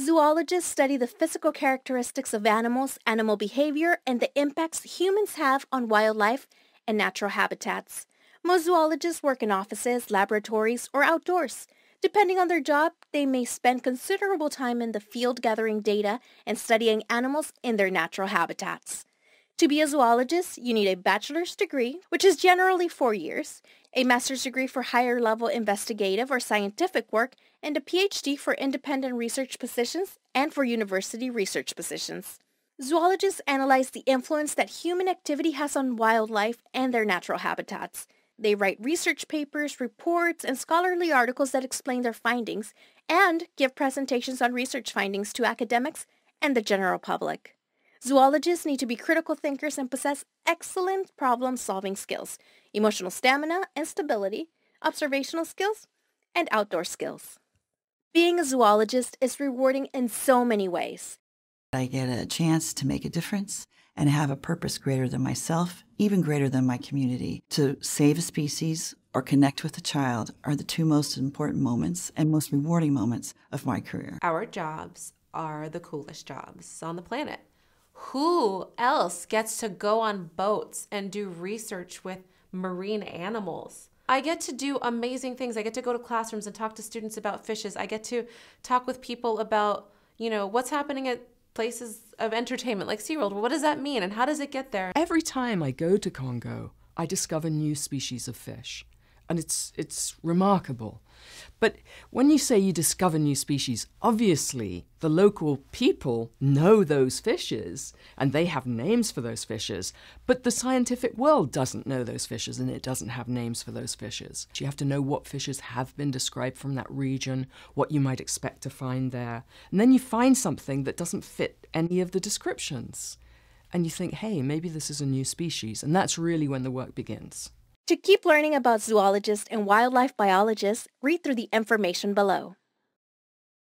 Zoologists study the physical characteristics of animals, animal behavior, and the impacts humans have on wildlife and natural habitats. Most zoologists work in offices, laboratories, or outdoors. Depending on their job, they may spend considerable time in the field gathering data and studying animals in their natural habitats. To be a zoologist, you need a bachelor's degree, which is generally four years, a master's degree for higher level investigative or scientific work, and a PhD for independent research positions and for university research positions. Zoologists analyze the influence that human activity has on wildlife and their natural habitats. They write research papers, reports, and scholarly articles that explain their findings and give presentations on research findings to academics and the general public. Zoologists need to be critical thinkers and possess excellent problem-solving skills, emotional stamina and stability, observational skills, and outdoor skills. Being a zoologist is rewarding in so many ways. I get a chance to make a difference and have a purpose greater than myself, even greater than my community. To save a species or connect with a child are the two most important moments and most rewarding moments of my career. Our jobs are the coolest jobs on the planet. Who else gets to go on boats and do research with marine animals? I get to do amazing things. I get to go to classrooms and talk to students about fishes. I get to talk with people about, you know, what's happening at places of entertainment like SeaWorld. What does that mean and how does it get there? Every time I go to Congo, I discover new species of fish. And it's it's remarkable. But when you say you discover new species, obviously the local people know those fishes and they have names for those fishes, but the scientific world doesn't know those fishes and it doesn't have names for those fishes. You have to know what fishes have been described from that region, what you might expect to find there, and then you find something that doesn't fit any of the descriptions. And you think, hey, maybe this is a new species, and that's really when the work begins. To keep learning about zoologists and wildlife biologists, read through the information below.